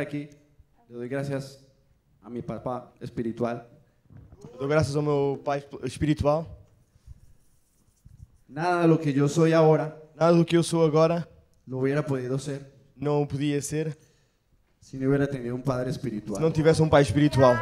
estar aquí. Le doy gracias a mi papá espiritual. Dou graças ao meu pai espiritual. Nada de lo que yo soy ahora Nada do que eu sou agora lo hubiera podido ser não podia ser si no hubiera tenido un padre se espiritual. não tivesse um pai espiritual.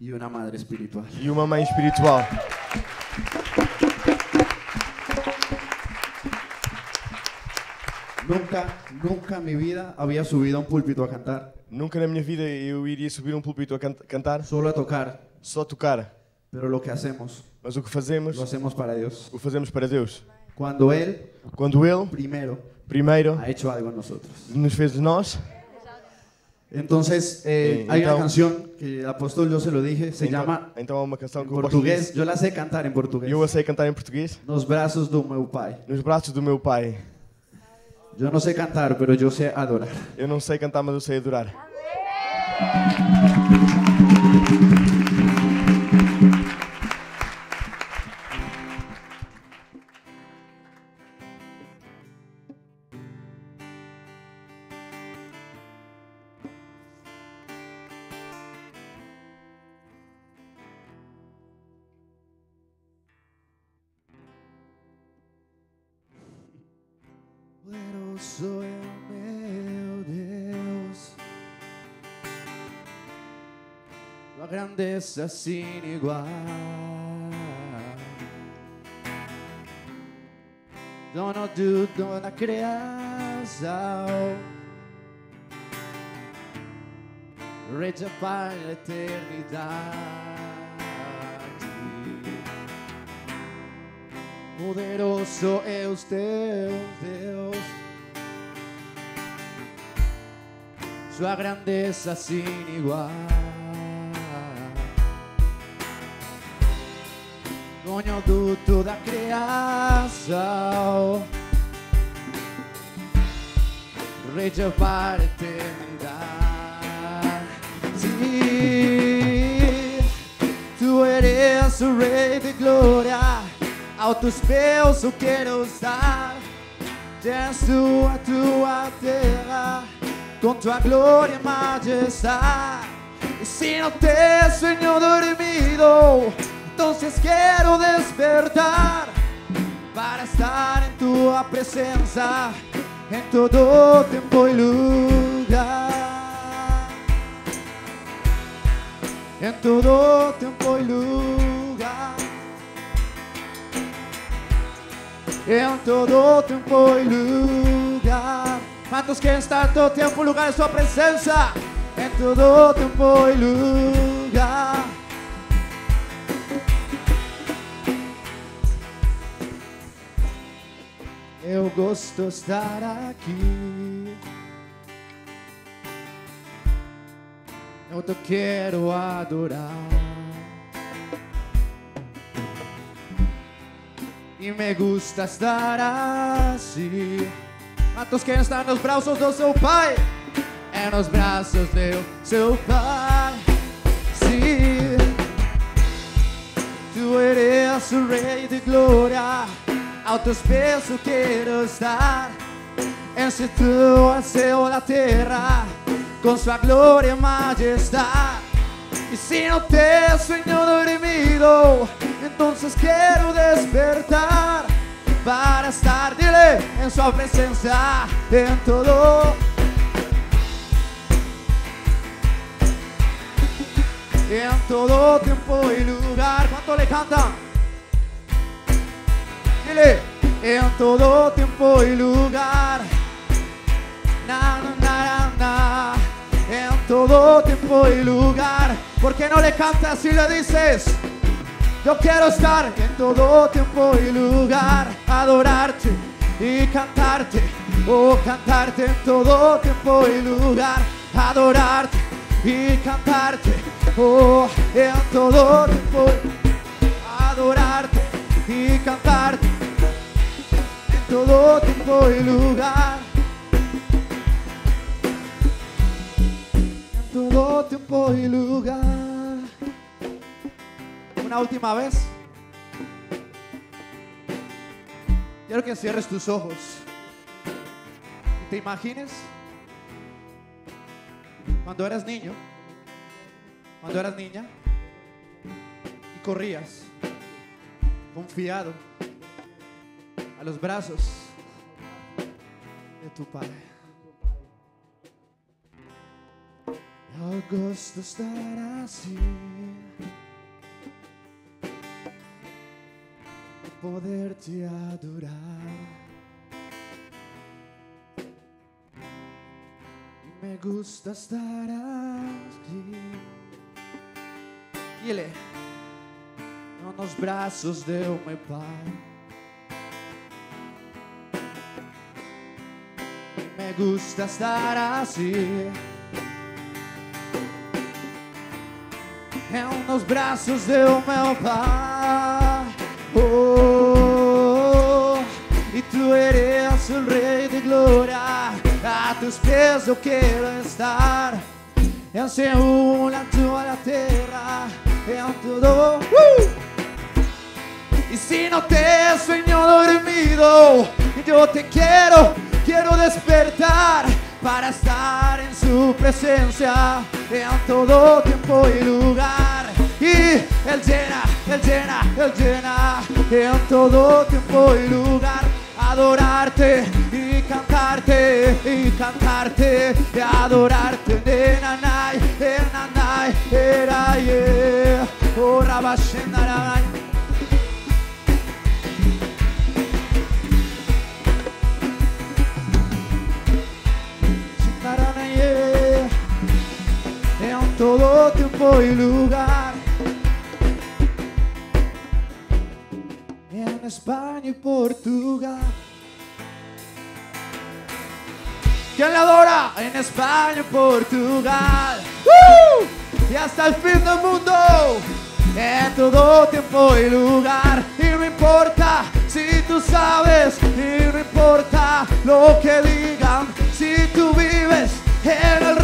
Y una madre espiritual. E uma mãe espiritual. Nunca, nunca en mi vida había subido a un púlpito a cantar, Nunca na minha vida eu iria subir um púlpito a can- cantar, solo a tocar. só tocar. Pero lo que hacemos, Mas o que fazemos, lo hacemos para Dios. o fazemos para Deus. Cuando Él, Quando Ele, primero, primeiro, ha hecho algo en nosotros. nos fez de nós, Entonces, eh, Eh, hay una canción que el apóstol yo se lo dije, se então, llama então há uma canção en que eu yo la sé cantar en portugués. E eu a sei cantar em português. Nos brazos do meu pai. Nos braços do meu pai. Yo no sé cantar, pero yo sé adorar. Eu não sei cantar, mas eu sei adorar. É o meu Deus, tua grandeza sem igual. Dono de toda a criação, Rei de Pai da eternidade. Poderoso é o teu Deus, sua grandeza sem igual. Dono de toda criação, Rei de a eternidade. Sim, tu eres o Rei de glória, teus pés eu quero estar. Desço a tua terra com tua glória e majestade. E se não te sueño dormido, entonces quiero despertar para estar en tu presencia en todo tiempo y lugar. En todo tiempo y lugar. En todo tiempo y lugar. ¿Cuántos quieren estar todo tiempo y lugar en su presencia? En todo tiempo y lugar. Eu gosto de estar aqui. Eu te quero adorar. E me gusta estar assim. Querem estar nos braços do seu pai? É nos braços do seu pai. Sim. Tu eres o rei de glória. Ao teus pés eu quero estar. Esse tu é céu da terra, com sua glória e majestade. E se não te sueño dormido, entonces quiero despertar para estar, dile, en su presencia, en todo. En todo tiempo y lugar. ¿Cuánto le cantan? Dile, en todo tiempo y lugar. Na, na, na. En todo tiempo y lugar. ¿Por qué no le cantas y le dices? Yo quiero estar en todo tiempo y lugar, adorarte y cantarte, oh cantarte en todo tiempo y lugar, adorarte y cantarte, oh en todo tiempo, adorarte y cantarte en todo tiempo y lugar, en todo tiempo y lugar. Última vez. Quiero que cierres tus ojos y te imagines cuando eras niño, cuando eras niña y corrías confiado a los brazos de tu padre. Eu gosto de poder te adorar. E me gusta estar aqui. Ele nos braços de meu pai. Me gusta estar assim. É nos braços de meu pai. Oh, tu eres o rei de glória, a tus pés eu quero estar. Eu sei una toda a terra, em todo. Y si no te sueño dormido, yo te quiero, quiero despertar para estar en su presencia en todo tiempo y lugar. Y Él llena, Él llena, Él llena en todo tiempo y lugar. Adorarte y cantarte y cantarte y adorarte. Enanay, enanay, eraye. Oh, rabashenararay. Shinaranaye. En todo tiempo y lugar. España y Portugal. ¿Quién le adora? En España y Portugal. ¡Uh! Y hasta el fin del mundo. En todo tiempo y lugar. Y no importa si tú sabes. Y no importa lo que digan. Si tú vives en el